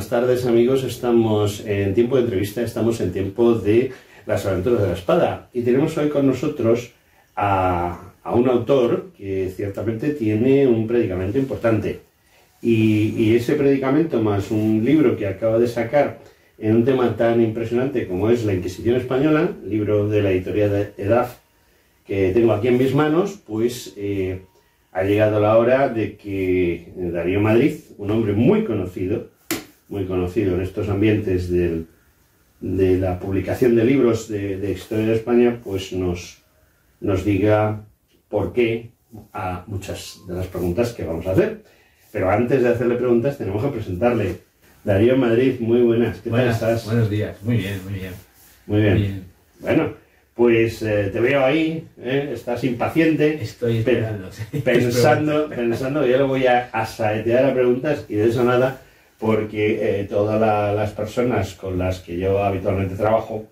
Buenas tardes amigos. Estamos en tiempo de entrevista, estamos en tiempo de las aventuras de la espada. Y tenemos hoy con nosotros a, un autor que ciertamente tiene un predicamento importante. Y, ese predicamento más un libro que acaba de sacar en un tema tan impresionante como es la Inquisición Española, libro de la editorial de EDAF que tengo aquí en mis manos, pues eh, ha llegado la hora de que Darío Madrid, un hombre muy conocido, muy conocido en estos ambientes de la publicación de libros de, historia de España, pues nos, nos diga por qué a muchas de las preguntas que vamos a hacer. Pero antes de hacerle preguntas tenemos que presentarle. Darío Madrid, muy buenas. ¿Qué tal estás? Buenos días, muy bien, muy bien. Muy bien. Bueno, pues eh, te veo ahí, ¿eh? estás impaciente. Estoy esperando. Pensando, pensando que yo le voy a, a saetear a preguntas y de eso nada porque eh, todas las personas con las que yo habitualmente trabajo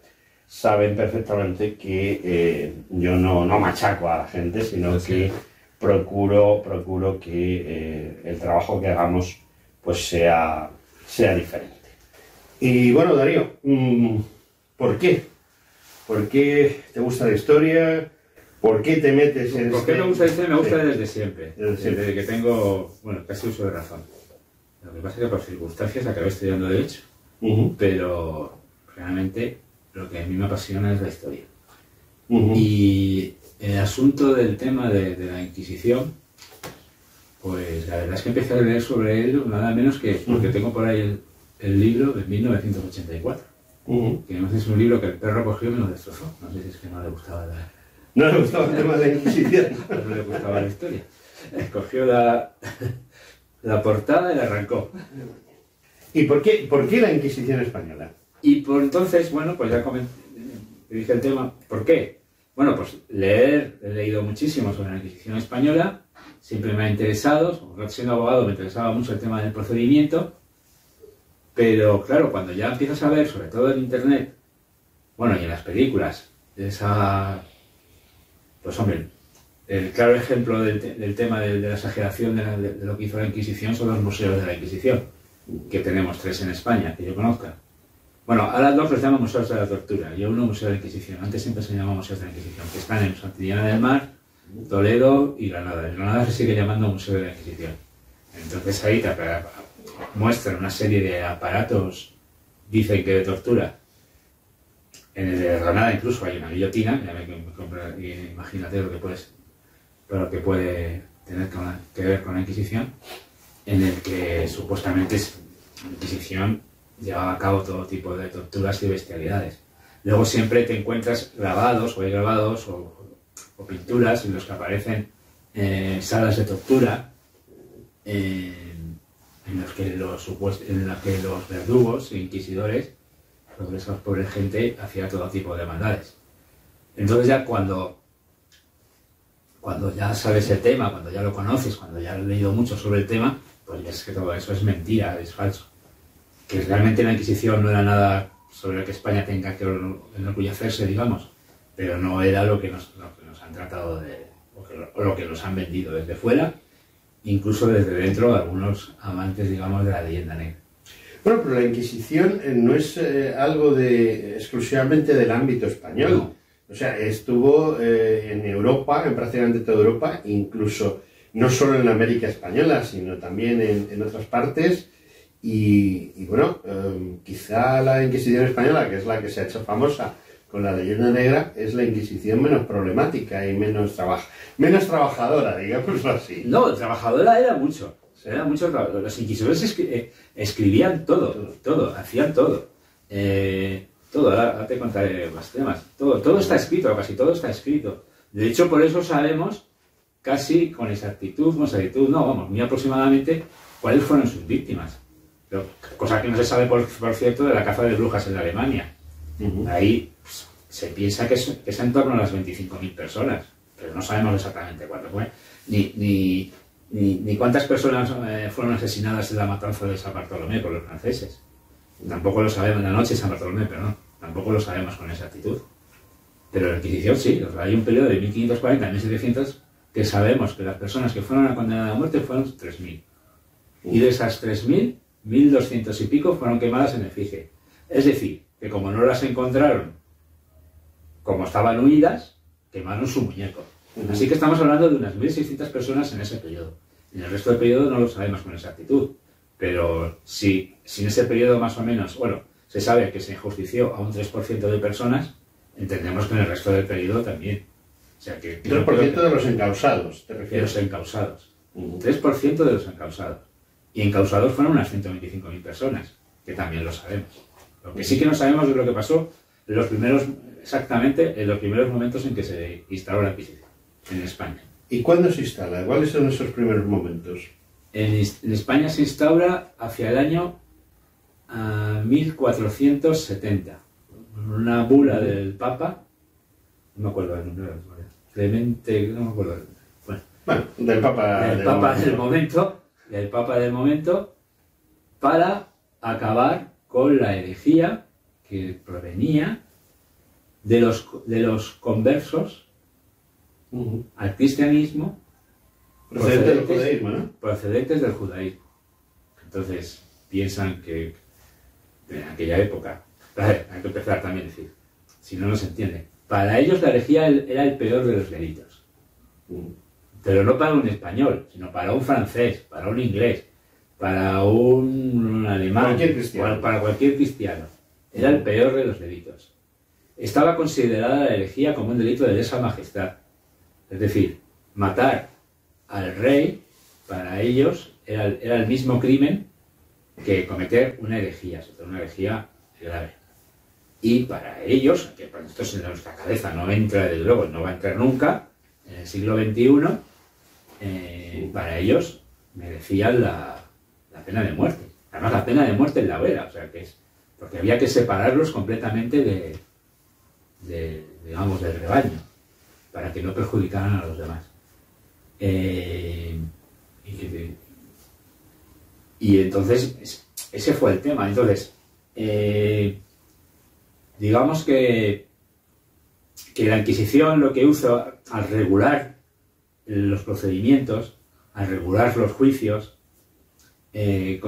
saben perfectamente que eh, yo no, machaco a la gente, sino que procuro, procuro que eh, el trabajo que hagamos pues sea, sea diferente. Y bueno, Darío, mm, ¿por qué? ¿Por qué te gusta la historia? ¿Por qué te metes en ¿Por qué me gusta la historia? Me gusta desde siempre, desde, siempre. desde que tengo, bueno, casi uso de razón. Lo que pasa es que por circunstancias acabé estudiando Derecho, pero realmente lo que a mí me apasiona es la historia. Y el asunto del tema de, la Inquisición, pues la verdad es que empecé a leer sobre él nada menos que porque tengo por ahí el, libro de 1984. Que además es un libro que el perro cogió y me lo destrozó. No sé si es que no le gustaba la... No le gustaba el tema de la Inquisición. no le gustaba la historia. Escogió la, la portada y la arrancó. ¿Y por qué, por qué la Inquisición española? Y por entonces, bueno, pues ya comenté, dije el tema, ¿por qué? Bueno, pues leer, he leído muchísimo sobre la Inquisición española, siempre me ha interesado, siendo abogado me interesaba mucho el tema del procedimiento, pero claro, cuando ya empiezas a ver, sobre todo en Internet, bueno, y en las películas, esa, pues hombre, el claro ejemplo del, tema de, la exageración de, lo que hizo la Inquisición son los museos de la Inquisición, que tenemos tres en España, que yo conozca. Bueno, ahora dos los llaman museos de la tortura y uno museo de la Inquisición. Antes siempre se llamaba museos de la Inquisición, que están en Santillana del Mar, Toledo y Granada. En Granada se sigue llamando Museo de la Inquisición. Entonces ahí te muestran una serie de aparatos, dicen que de tortura. En el de Granada incluso hay una guillotina, imagínate lo que puedes pero que puede tener que ver con la Inquisición, en el que supuestamente la Inquisición llevaba a cabo todo tipo de torturas y bestialidades. Luego siempre te encuentras grabados, o hay grabados, o, pinturas en los que aparecen eh, salas de tortura, eh, en, los que los, en que los verdugos e inquisidores sobre esa pobre gente hacía todo tipo de maldades. Entonces ya cuando cuando ya sabes el tema, cuando ya lo conoces, cuando ya has leído mucho sobre el tema, pues ves que todo eso es mentira, es falso. Que realmente la Inquisición no era nada sobre lo que España tenga que enorgullecerse, digamos, pero no era lo que nos, han tratado de, o, lo, que nos han vendido desde fuera, incluso desde dentro algunos amantes, digamos, de la leyenda negra. Bueno, pero la Inquisición eh, no es eh, algo de exclusivamente del ámbito español. O sea, estuvo eh, en Europa, en prácticamente toda Europa, incluso no solo en América Española, sino también en, otras partes. Y, bueno, em, quizá la Inquisición Española, que es la que se ha hecho famosa con la leyenda negra, es la Inquisición menos problemática y menos, menos trabajadora, digámoslo así. No, trabajadora era mucho. Era mucho Los inquisidores eh, escribían todo, todo, hacían todo. Eh, todo, ahora, te contaré más temas. Todo, todo está escrito, casi todo está escrito. De hecho, por eso sabemos casi con exactitud, con exactitud, no, vamos, muy aproximadamente, cuáles fueron sus víctimas. cosa que no se sabe, por, cierto, de la caza de brujas en Alemania. Ahí pues, se piensa que es, en torno a las 25.000 personas, pero no sabemos exactamente cuánto fue, ni, ni, ni, cuántas personas eh, fueron asesinadas en la matanza de San Bartolomé por los franceses. Tampoco lo sabemos, en la noche San Bartolomé, pero no, tampoco lo sabemos con exactitud. Pero la Inquisición sí, hay un periodo de 1540 a 1700 que sabemos que las personas que fueron condenadas a muerte fueron 3.000. Y de esas 3.000, 1200 y pico fueron quemadas en Efigie. Es decir, que como no las encontraron, como estaban huidas, quemaron su muñeco. Así que estamos hablando de unas 1.600 personas en ese periodo. En el resto del periodo no lo sabemos con exactitud. Pero si, si en ese periodo más o menos, bueno, se sabe que se injustició a un 3% de personas, entendemos que en el resto del periodo también. O sea que, 3% de los encausados, te refieres. De los encausados. Un 3% de los encausados. Y encausados fueron unas 125.000 personas, que también lo sabemos. Lo que sí que no sabemos es lo que pasó en los primeros, exactamente en los primeros momentos en que se instaló la Inquisición en España. ¿Y cuándo se instala? ¿Cuáles son esos primeros momentos? En, España se instaura hacia el año 1470. Una bula del Papa, no me acuerdo el nombre, Clemente, no me acuerdo. Bueno, bueno del Papa, del, Papa del momento, del Papa del momento, para acabar con la herejía que provenía de los, de los conversos al cristianismo procedentes del judaísmo, ¿no? Procedentes del judaísmo. Entonces, piensan que en aquella época, hay que empezar también a decir, si no nos entiende, para ellos la herejía era el peor de los delitos. Pero no para un español, sino para un francés, para un inglés, para un alemán, para cualquier cristiano. Era el peor de los delitos. Estaba considerada la herejía como un delito de lesa majestad. Es decir, matar al rey, para ellos, era, el mismo crimen que cometer una herejía, una herejía grave. Y para ellos, que para esto en nuestra cabeza no entra desde luego, no va a entrar nunca, en el siglo XXI, eh, para ellos merecían la, pena de muerte. Además, la pena de muerte en la hoguera, o sea que es. Porque había que separarlos completamente de, de digamos, del rebaño para que no perjudicaran a los demás. Eh, y, entonces, ese fue el tema. Entonces, eh, digamos que, que la Inquisición lo que hizo al regular los procedimientos, al regular los juicios, eh,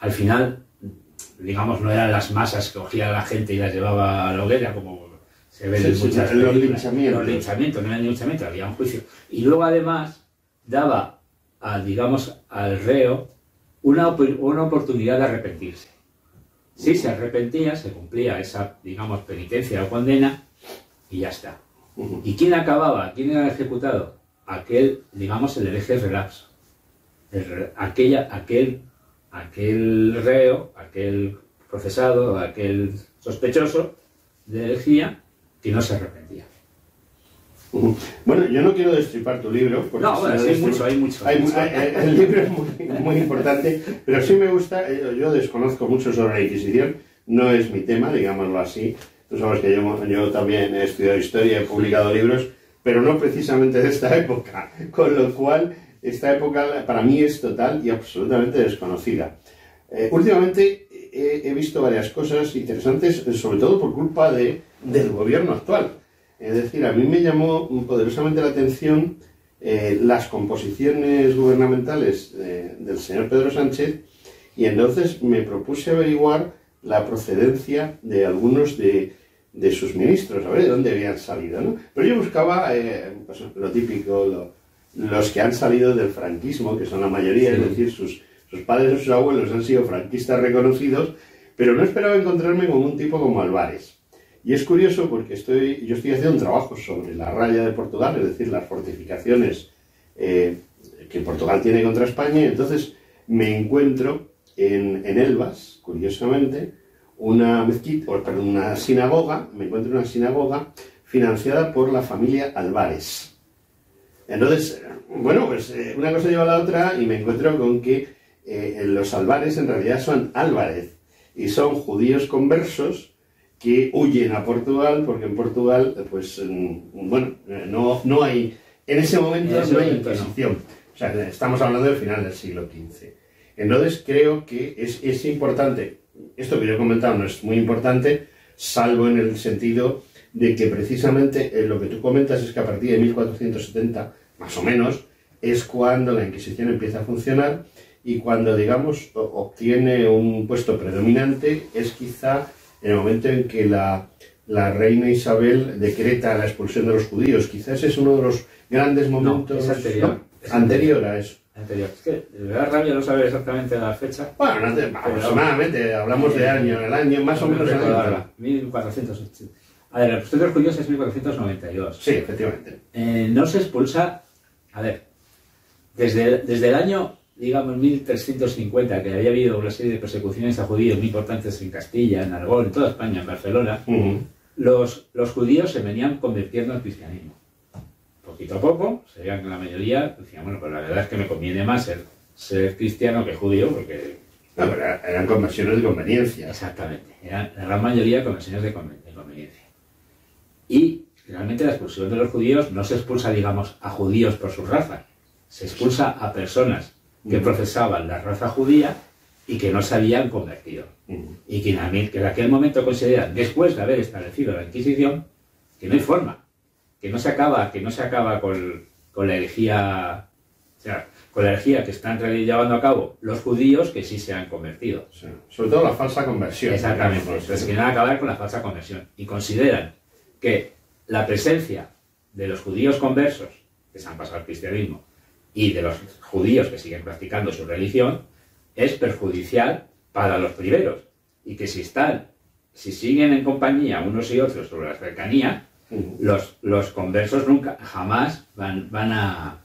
al final, digamos, no eran las masas que cogía la gente y las llevaba a la hoguera como se ve muchas los linchamientos. Los linchamientos, no eran linchamientos, había un juicio. Y luego además daba, a, digamos, al reo una, una oportunidad de arrepentirse. Si se arrepentía, se cumplía esa, digamos, penitencia o condena y ya está. ¿Y quién acababa? ¿Quién era ejecutado? Aquel, digamos, el hereje relapso. aquella, aquel, aquel reo, aquel procesado, aquel sospechoso de herejía que no se arrepentía. Bueno, yo no quiero destripar tu libro. Porque no, bueno, sí, hay mucho, hay mucho. el libro es muy, importante, pero sí me gusta, eh, yo desconozco mucho sobre la Inquisición, no es mi tema, digámoslo así. Tú sabes que yo, yo también he estudiado historia, he publicado libros, pero no precisamente de esta época, con lo cual esta época para mí es total y absolutamente desconocida. Eh, últimamente he, visto varias cosas interesantes, sobre todo por culpa de, del gobierno actual. Es decir, a mí me llamó poderosamente la atención eh, las composiciones gubernamentales del señor Pedro Sánchez y entonces me propuse averiguar la procedencia de algunos de, sus ministros, a ver de dónde habían salido. ¿no? Pero yo buscaba eh, pues, lo típico, los que han salido del franquismo, que son la mayoría, es decir, sus, sus padres o sus abuelos han sido franquistas reconocidos, pero no esperaba encontrarme con un tipo como Álvarez. Y es curioso porque estoy, yo estoy haciendo un trabajo sobre la raya de Portugal, es decir, las fortificaciones eh, que Portugal tiene contra España, y entonces me encuentro en, en Elvas, curiosamente, una mezquita, o, perdón, una sinagoga, me encuentro en una sinagoga financiada por la familia Álvarez. Entonces, bueno, pues eh, una cosa lleva a la otra y me encuentro con que eh, los Álvarez en realidad son Álvarez y son judíos conversos que huyen a Portugal porque en Portugal, pues, bueno, no, no hay, en ese momento no hay inquisición. O sea, estamos hablando del final del siglo XV. Entonces creo que es, es importante, esto que yo he comentado no es muy importante, salvo en el sentido de que precisamente eh, lo que tú comentas es que a partir de 1470, más o menos, es cuando la Inquisición empieza a funcionar y cuando, digamos, obtiene un puesto predominante es quizá en el momento en que la, la reina Isabel decreta la expulsión de los judíos. Quizás es uno de los grandes momentos... No, es anterior. Es anterior a eso. Anterior. Es que de verdad rabia no saber exactamente la fecha. Bueno, no te, aproximadamente, hablamos de año, el año más o menos... el 1480. A ver, la expulsión de los judíos es 1492. Sí, efectivamente. Eh, no se expulsa... A ver, desde, desde el año digamos, 1350, que había habido una serie de persecuciones a judíos muy importantes en Castilla, en Aragón, en toda España, en Barcelona, los, los judíos se venían convirtiendo al cristianismo. Poquito a poco, se veían que la mayoría decían, bueno, pues la verdad es que me conviene más ser, ser cristiano que judío, porque... No, pero eran conversiones de conveniencia. Exactamente, eran la gran mayoría conversiones de, de conveniencia. Y realmente la expulsión de los judíos no se expulsa, digamos, a judíos por su raza, se expulsa a personas que profesaban la raza judía y que no se habían convertido. Y que en, aquel momento consideran, después de haber establecido la Inquisición, que no hay forma, que no se acaba, que no se acaba con, la herejía, o sea, con la herejía que están llevando a cabo los judíos que sí se han convertido. Sobre todo la falsa conversión. Exactamente. Entonces quieren acabar con la falsa conversión. Y consideran que la presencia de los judíos conversos, que se han pasado al cristianismo, y de los judíos que siguen practicando su religión es perjudicial para los primeros y que si están, si siguen en compañía unos y otros sobre la cercanía, los, los conversos nunca, jamás van, van a,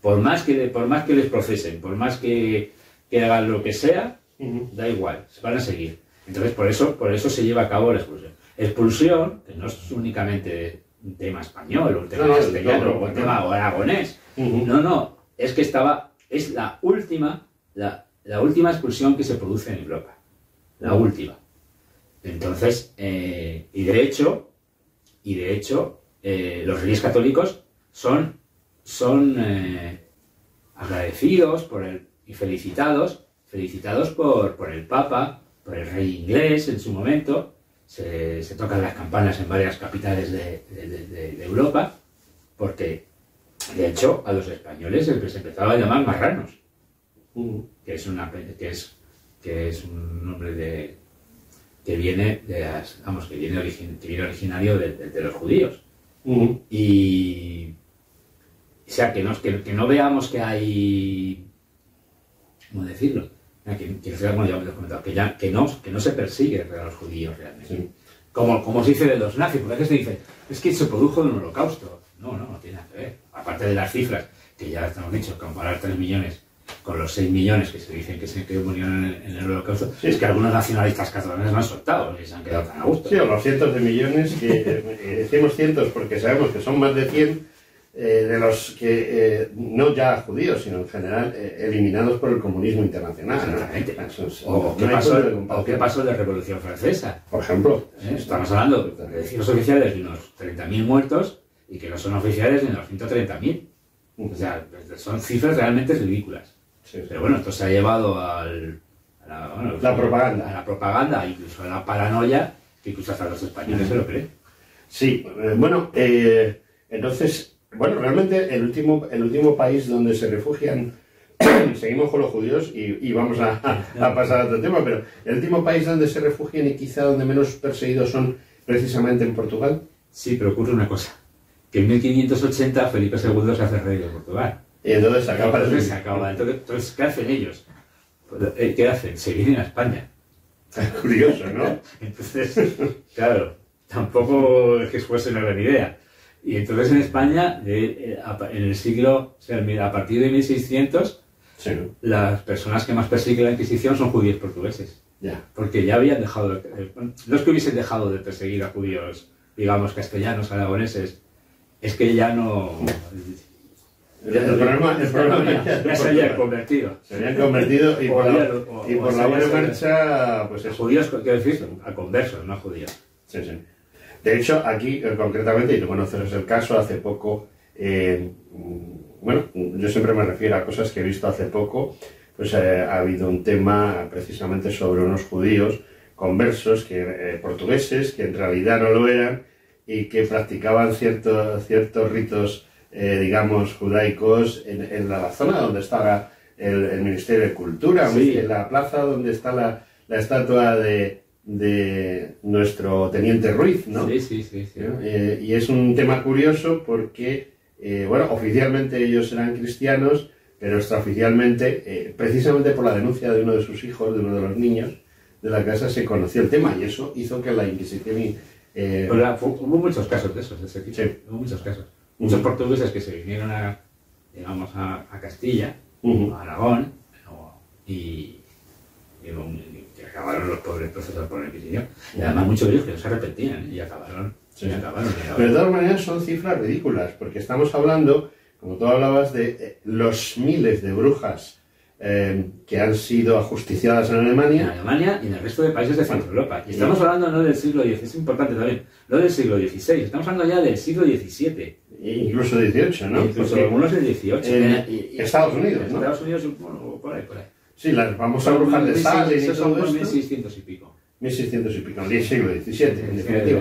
por más que, por más que les procesen, por más que, que hagan lo que sea, da igual, se van a seguir. Entonces por eso, por eso se lleva a cabo la expulsión. Expulsión, que no es únicamente un tema español, un tema castellano, o un tema aragonés. No, no, es que estaba, es la última, la, última expulsión que se produce en Europa. La última. Entonces, eh, y de hecho, y de hecho, eh, los reyes católicos son, son eh, agradecidos por el, y felicitados, felicitados por, por, el Papa, por el rey inglés en su momento. Se, tocan las campanas en varias capitales de, de Europa, porque de hecho, a los españoles se les empezaba a llamar marranos, que, es una, que, es, que es un nombre de, que viene de vamos, que viene, originario de, los judíos. Y o sea, que no, que, no veamos que hay, ¿cómo decirlo? Que, que, ya, que, no, que no se persigue a los judíos realmente. Como, como se dice de los nazis, porque a veces se dice, es que se produjo un holocausto. No, no, no tiene nada que ver. Aparte de las cifras, que ya estamos dicho, comparar 3 millones con los 6 millones que se dicen que se murieron en, el holocausto, es que algunos nacionalistas catalanes no han soltado y se han quedado tan a gusto. Sí, o los cientos de millones, que eh, decimos cientos porque sabemos que son más de 100 eh, de los que eh, no ya judíos, sino en general eliminados por el comunismo internacional. Exactamente. o, ¿qué pasó, o, qué pasó, de la Revolución Francesa. Por ejemplo. Estamos hablando de cifras oficiales de unos 30.000 muertos y que no son oficiales en los 130.000. O sea, son cifras realmente ridículas. Pero bueno, esto se ha llevado al, a la, propaganda. A la propaganda, incluso a la paranoia, que incluso hasta los españoles se lo creen. Sí, eh, bueno, eh, entonces, bueno, realmente el último, el último país donde se refugian, seguimos con los judíos y, vamos a, a, pasar a otro tema, pero el último país donde se refugian y quizá donde menos perseguidos son precisamente en Portugal. Sí, pero ocurre una cosa que en 1580 Felipe II se hace rey de Portugal. Y entonces se acaba. Entonces, se acaba. Entonces, ¿qué hacen ellos? Pues, eh, ¿Qué hacen? Se vienen a España. Curioso, ¿no? entonces, claro, tampoco es que fuese una gran idea. Y entonces en España, eh, en el siglo, o sea, a partir de 1600, las personas que más persiguen la Inquisición son judíos portugueses. Ya. Porque ya habían dejado, es que hubiesen dejado de perseguir a judíos, digamos, castellanos, aragoneses, es que ya no... el problema, el problema ya, se habían convertido. Se habían convertido y por, la, y por la buena marcha, pues eso. Judíos, quiero decir, a conversos, no a judíos. Sí, sí. De hecho, aquí eh, concretamente, y tú conoces el caso, hace poco, eh, bueno, yo siempre me refiero a cosas que he visto hace poco, pues eh, ha habido un tema precisamente sobre unos judíos conversos, que, portugueses, que en realidad no lo eran, y que practicaban ciertos, ciertos ritos, eh, digamos, judaicos en, la zona donde estaba el, el Ministerio de Cultura, Sí. en la plaza donde está la, la estatua de, de nuestro teniente Ruiz, ¿no? Sí, sí, sí. sí. Eh, y es un tema curioso porque, eh, bueno, oficialmente ellos eran cristianos, pero extraoficialmente, eh, precisamente por la denuncia de uno de sus hijos, de uno de los niños de la casa, se conoció el tema y eso hizo que la Inquisición... y, eh, hubo muchos casos de esos, de ese tipo. Sí. Hubo muchos casos. Muchos Ujú. portugueses que se vinieron a, digamos, a, a Castilla, a Aragón, y, acabaron los pobres procesos por Inquisición. Y además muchos de ellos que no se arrepentían ¿eh? y acabaron. Sí. Y acabaron, y acabaron. Pero de todas maneras son cifras ridículas, porque estamos hablando, como tú hablabas, de eh, los miles de brujas eh, que han sido ajusticiadas en en Alemania. Alemania y en el resto de países de Centro Europa. Y estamos hablando no del siglo X, es importante también, no del siglo XVI, estamos hablando ya del siglo XVII. Incluso 18, ¿no? Incluso algunos del XVIII. en Y- Estados Unidos, en ¿no? Estados Unidos, bueno, por ahí, por ahí. sí, las famosas brujas de Salem y todo esto. 1600 y pico. 1600 y pico, en el siglo XVII, en definitiva.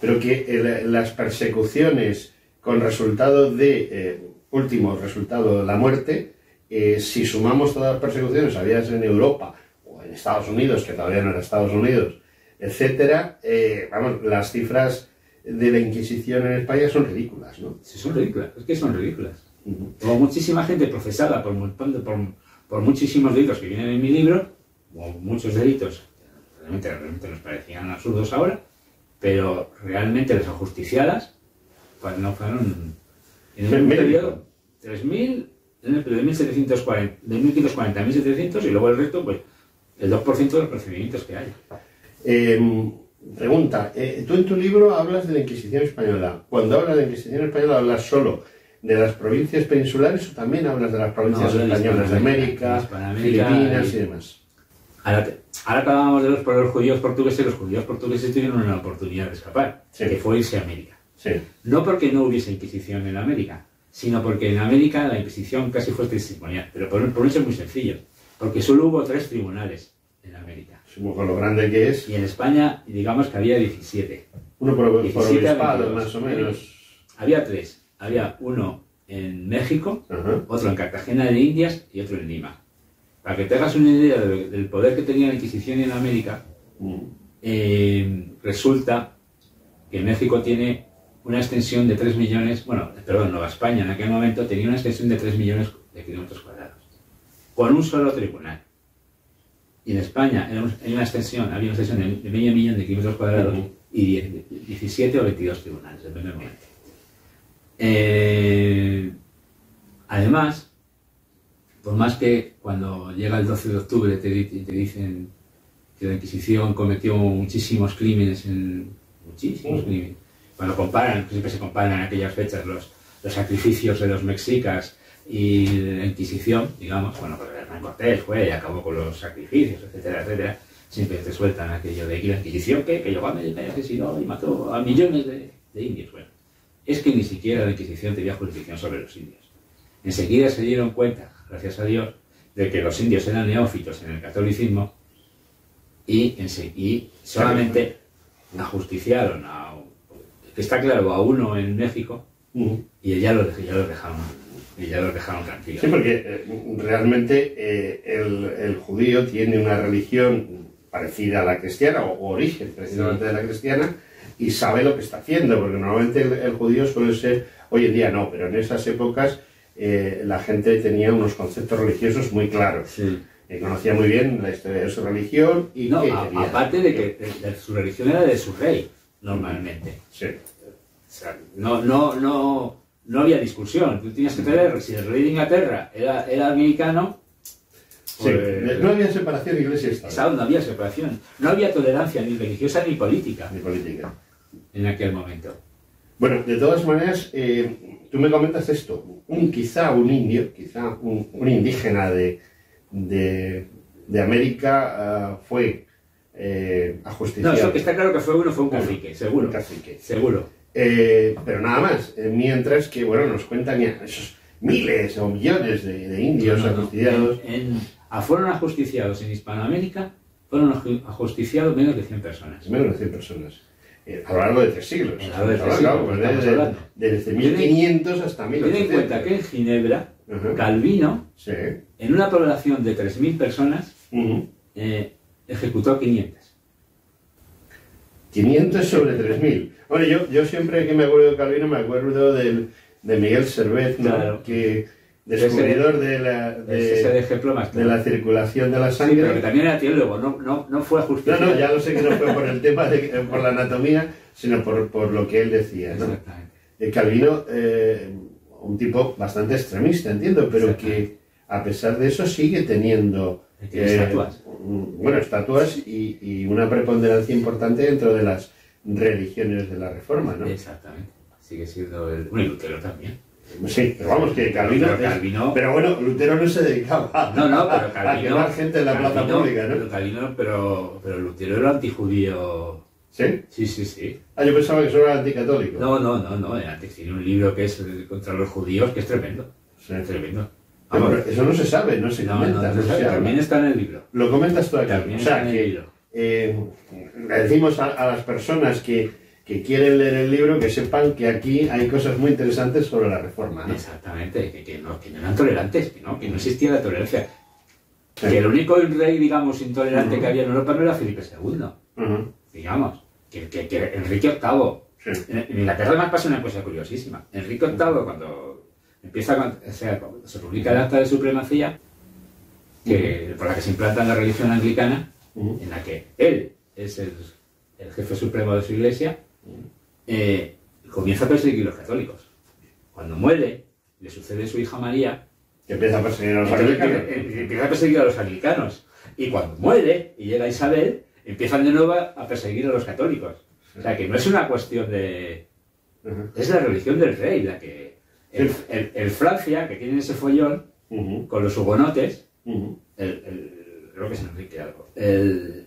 Pero que el- las persecuciones con resultado de, eh, último resultado, la muerte, eh, si sumamos todas las persecuciones habidas en Europa o en Estados Unidos, que todavía no era Estados Unidos, etcétera, eh, vamos, las cifras de la Inquisición en España son ridículas, ¿no? Sí, son ridículas, es que son ridículas. Ujú. Hubo muchísima gente procesada por, por, por muchísimos delitos que vienen en mi libro, o muchos delitos realmente, realmente nos parecían absurdos ahora, pero realmente las ajusticiadas pues no fueron en un periodo 3.000, de 1740, de 1540 a 1700 y luego el resto, pues el 2% de los procedimientos que hay. Eh, pregunta, eh, tú en tu libro hablas de la Inquisición española. Cuando hablas de la Inquisición española, ¿hablas solo de las provincias peninsulares o también hablas de las provincias No, españolas de América, Filipinas y- y demás? Ahora, ahora hablábamos de los, los judíos portugueses, los judíos portugueses tuvieron una oportunidad de escapar, Sí. que fue irse a América. Sí. No porque no hubiese Inquisición en América, sino porque en América la Inquisición casi fue testimonial, pero por, por un hecho muy sencillo, porque solo hubo tres tribunales en América. Supongo con lo grande que es. Y en España, digamos que había 17. Uno por, por 17 a obispado, 22. más o menos. Había tres. Había uno en México, Ajá. otro en Cartagena de Indias y otro en Lima. Para que te hagas una idea de- del poder que tenía la Inquisición en América, Mm. eh, resulta que México tiene una extensión de 3 millones, bueno, perdón, Nueva España en aquel momento tenía una extensión de 3 millones de kilómetros cuadrados, con un solo tribunal. Y en España hay una extensión, había una extensión de, medio millón de kilómetros cuadrados y 10 17 o 22 tribunales, depende del momento. Eh, además, por más que cuando llega el 12 de octubre te, te dicen que la Inquisición cometió muchísimos crímenes, en, muchísimos crímenes. Cuando comparan, siempre se comparan en aquellas fechas los, los sacrificios de los mexicas y la Inquisición, digamos, bueno, pues Hernán Cortés fue y acabó con los sacrificios, etcétera, etcétera. Siempre te sueltan aquello de que la Inquisición que, que llegó a Medellín, asesinó y mató a millones de, de indios. Bueno, es que ni siquiera la Inquisición tenía jurisdicción sobre los indios. Enseguida se dieron cuenta, gracias a Dios, de que los indios eran neófitos en el catolicismo y, ense- y solamente ajusticiaron a, está claro, a uno en México y ya los, ya los dejaron y ya los dejaron tranquilos. Sí, porque eh, realmente eh, el, el judío tiene una religión parecida a la cristiana, o, o origen precisamente de la cristiana, y sabe lo que está haciendo, porque normalmente el, el judío suele ser, hoy en día no, pero en esas épocas eh, la gente tenía unos conceptos religiosos muy claros. Sí. Eh, conocía muy bien la historia de su religión y No, que a- aparte de que de- de su religión era de su rey, normalmente. Sí. O sea, no, no, no, no había discusión. Tú tenías que tener, si el rey de Inglaterra era, era anglicano, Sí, pues, no había separación iglesia-estado, Estado no había separación. No había tolerancia ni religiosa ni política ni política. en aquel momento. Bueno, de todas maneras, eh, tú me comentas esto. Un, quizá un indio, quizá un, un indígena de, de, de América ah, fue eh, No, eso que está claro que fue uno, fue un cacique, seguro. Un cacique. Seguro. Eh, pero nada más. Eh, mientras que, bueno, nos cuentan ya esos miles o millones de, de indios No, no, no. ajusticiados. En- fueron ajusticiados en Hispanoamérica, fueron aju- ajusticiados menos de 100 personas. Menos de 100 personas. eh, a lo largo de tres siglos. A lo largo de tres Claro, siglos, pues desde, desde 1500 hasta Ten en 1800. cuenta que en Ginebra. Calvino, Sí. en una población de 3.000 personas, eh, ejecutó 500. 500 sobre 3000. Bueno, yo, yo siempre que me acuerdo de Calvino me acuerdo del, de Miguel Servet, ¿no? Claro. que descubridor de la, es de, ejemplo más de la circulación de la Sí, pero que sangre. también era teólogo, no, no, no fue No, justicia. no, ya lo sé que no fue por el tema, de, por la anatomía, sino por, por lo que él decía. ¿no? Exactamente. Calvino, eh, un tipo bastante extremista, entiendo, pero que a pesar de eso sigue teniendo Estatuas. un- bueno, estatuas y, y una preponderancia importante dentro de las religiones de la Reforma, ¿no? Exactamente. Sigue siendo el. Bueno, y Lutero también. Sí, pero vamos, que Calvino... Pero Calvino- pero bueno, Lutero no se dedicaba a, No, no, pero a Calvino. quemar gente en la plaza Calvino- pública, ¿no? Pero, Calvino, pero, pero Lutero era antijudío. ¿Sí? Sí, sí, sí. Ah, yo pensaba que eso era anticatólico. No, no, no, no. Antes tiene un libro que es eh, contra los judíos que es tremendo. Sí. Es tremendo. Ah, pero eso no se sabe, no se No, comenta. no, no se se también está en el libro. Lo comentas tú aquí. También o sea, está en el libro. eh, le decimos a, a las personas que, que quieren leer el libro que sepan que aquí hay cosas muy interesantes sobre la reforma. ¿no? Exactamente, que, que no, que no eran tolerantes, que no, que no existía la tolerancia. Sí. Que el único rey, digamos, intolerante Ujú. que había en Europa no era Felipe II, Ujú, digamos. Que, que, que Enrique VIII. sí. En, en Inglaterra además pasa una cosa curiosísima. Enrique VIII, cuando empieza, con- o sea, cuando se publica el acta de supremacía, que, por la que se implanta la religión anglicana, en la que él es el, el jefe supremo de su iglesia, eh, comienza a perseguir a los católicos. Cuando muere, le sucede su hija María, Que empieza a perseguir a los anglicanos. empieza empieza a perseguir a los anglicanos. Y cuando muere y llega Isabel, empiezan de nuevo a perseguir a los católicos. O sea que no es una cuestión de... Es la religión del rey la que... El, el- el Francia, que tiene ese follón, con los hugonotes, el, el- creo que es Enrique algo, el,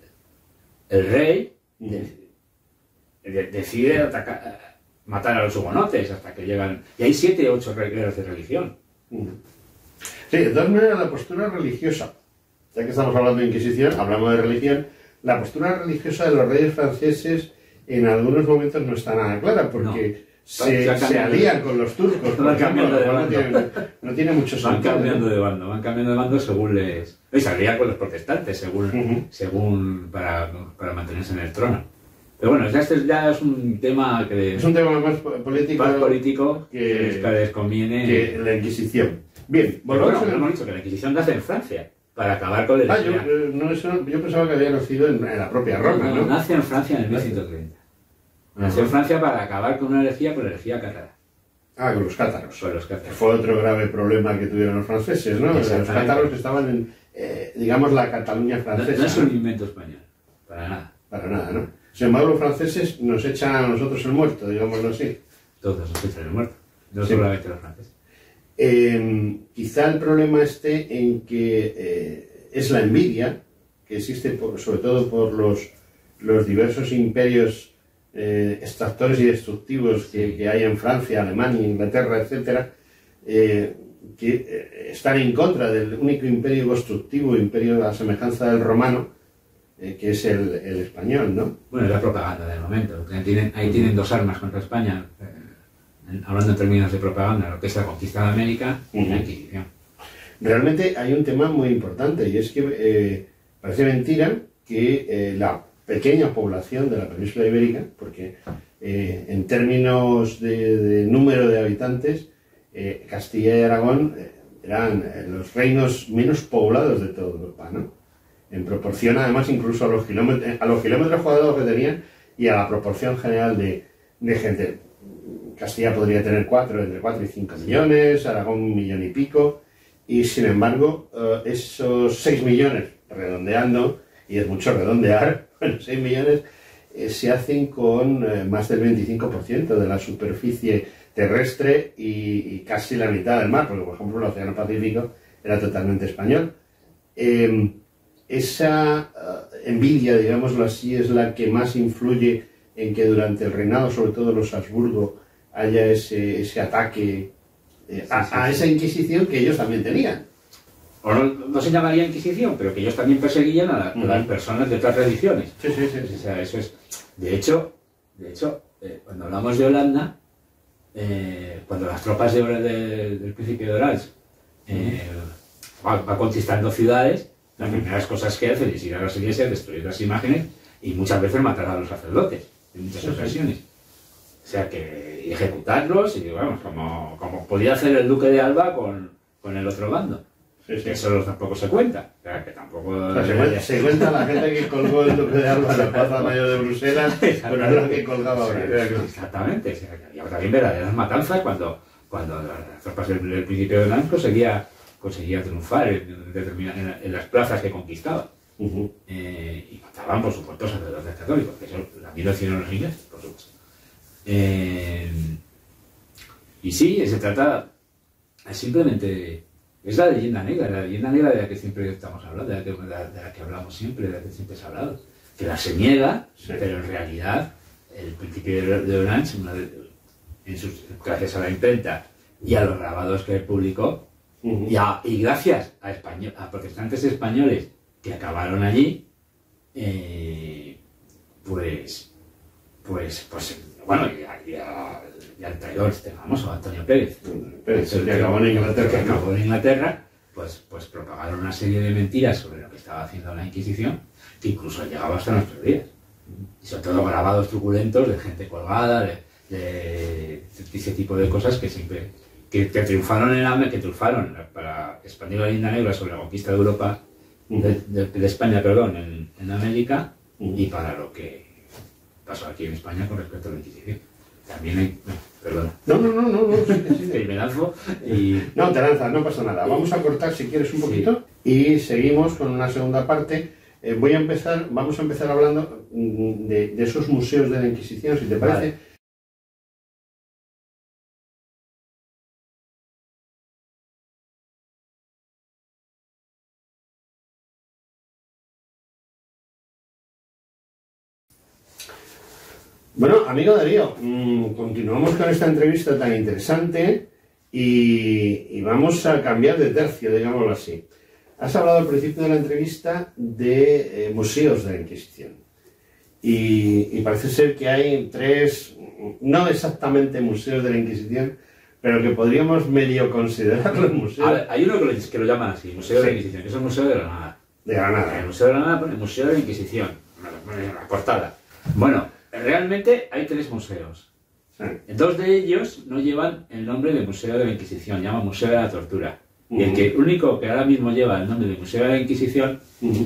rey de- de- decide atacar- matar a los hugonotes hasta que llegan... Y hay siete o ocho reglas de religión. Sí, de todas maneras, la postura religiosa, ya que estamos hablando de Inquisición, hablamos de religión, la postura religiosa de los reyes franceses en algunos momentos no está nada clara, porque se, se alían con los turcos, Van ejemplo, cambiando de cual no bando. tiene, no tiene mucho Van sentido. cambiando de bando, van cambiando de bando según les... Y salía con los protestantes, según, Ujú. según para, para mantenerse en el trono. Pero bueno, ya este ya es un tema que Es un tema más po- político más político que- que, les, conviene... que la Inquisición. Bien, Pero volvamos bueno, hemos dicho que la Inquisición nace en Francia, para acabar con la Ah, yo, eh, no, eso- yo pensaba que había nacido en, en la propia Roma, No, ¿no? Nace en Francia en el 1130. Nació en Francia para acabar con una herejía, con la herejía cátara. Ah, con los cátaros. Con los Que cátaros. fue otro grave problema que tuvieron los franceses, ¿no? Los cátaros estaban en, eh, digamos, la Cataluña francesa. no es un invento español, para nada. Para nada, ¿no? Sin embargo, los franceses nos echan a nosotros el muerto, digámoslo así. Todos nos echan el muerto, no Sí. solamente los franceses. Eh, quizá el problema esté en que eh, es la envidia que existe por- sobre todo por los, los diversos imperios eh, extractores y destructivos que, que hay en Francia, Alemania, Inglaterra, etcétera, eh, que eh, están en contra del único imperio constructivo, imperio a la semejanza del romano, eh, que es el, el español, ¿no? Bueno, es la propaganda del momento. tienen- ahí tienen dos armas contra España, hablando en términos de propaganda, lo que es la conquista de América y la. Inquisición. Realmente hay un tema muy importante y es que parece mentira que la pequeña población de la península ibérica, porque eh, en términos de, de número de habitantes, eh, Castilla y Aragón eh, eran eh, los reinos menos poblados de toda Europa, ¿no? En proporción, además, incluso a los kilómetros, a los kilómetros cuadrados que tenían y a la proporción general de, de gente. Castilla podría tener cuatro, entre 4 y 5 millones, Aragón un millón y pico, y sin embargo, eh, esos 6 millones, redondeando, y es mucho redondear, bueno, 6 millones eh, se hacen con eh, más del 25% de la superficie terrestre y, y casi la mitad del mar, porque por ejemplo el Océano Pacífico era totalmente español. Eh, esa eh, envidia, digámoslo así, es la que más influye en que durante el reinado, sobre todo de los Habsburgo, haya ese, ese ataque eh, a, a esa Inquisición que ellos también tenían. O no, no se llamaría Inquisición, pero que ellos también perseguían a, la- a las personas de otras religiones. Sí, sí, sí. O sea, eso es. De hecho, de hecho, eh, cuando hablamos de Holanda, eh, cuando las tropas de, de- del príncipe de Orange eh, va, va conquistando ciudades, las primeras cosas que hace es ir a las iglesias, destruir las imágenes y muchas veces matar a los sacerdotes, en muchas ocasiones. O sea que ejecutarlos y vamos, como, como podía hacer el duque de Alba con, con el otro bando. Sí, sí. Eso tampoco se cuenta. O sea, que tampoco... O sea, se, cuenta, se cuenta la gente que colgó el Duque de Alba en la Plaza Mayor de Bruselas, pero no la que colgaba ahora. Exactamente. O sea, que había también verdaderas matanzas cuando, cuando las tropas del, principio de Orleans conseguía, conseguía triunfar en, en- en las plazas que conquistaba. Ujú. Eh, y mataban, por supuesto, sacerdotes católicos, que eso también lo hicieron los ingleses, por supuesto. Eh, y sí, se trata simplemente. Es la leyenda negra, la leyenda negra de la que siempre estamos hablando, de la que, de la- que hablamos siempre, de la que siempre se ha hablado. Que la se niega, Sí. pero en realidad el principio de, Orange, en sus, gracias a la imprenta y a los grabados que publicó, y, a- y gracias a, español- a protestantes españoles que acabaron allí, eh, pues, pues, pues, bueno, y, a- y a- y al traidor este famoso, Antonio Pérez, Pérez, el que acabó en Inglaterra. que acabó en Inglaterra, pues, pues propagaron una serie de mentiras sobre lo que estaba haciendo la Inquisición, que incluso han llegado hasta nuestros días. Y sobre todo grabados truculentos de gente colgada, de, de- ese tipo de cosas que siempre que, que triunfaron en la- que triunfaron para expandir la leyenda negra sobre la conquista de Europa, de, de- de España, perdón, en, en América, y para lo que pasó aquí en España con respecto a la Inquisición. También hay, no, perdón, No, no, no, no, no, que me lanzo y No, te lanzas, no pasa nada. Vamos a cortar si quieres un Sí. poquito y seguimos con una segunda parte. Eh, voy a empezar, vamos a empezar hablando mm, de, de esos museos de la Inquisición, si te parece. Vale. Bueno, amigo Darío, mm, continuamos con esta entrevista tan interesante y, y vamos a cambiar de tercio, digámoslo así. Has hablado al principio de la entrevista de eh, museos de la Inquisición y, y parece ser que hay tres, no exactamente museos de la Inquisición, pero que podríamos medio considerarlos museos A ver, hay uno que lo, que lo llaman así, Museo de la Inquisición, que es el Museo de Granada. de El Granada. Museo de Granada pone Museo de la Inquisición, la portada. Bueno, realmente hay tres museos. Dos de ellos no llevan el nombre de Museo de la Inquisición, llaman Museo de la Tortura. Y el que único que ahora mismo lleva el nombre de Museo de la Inquisición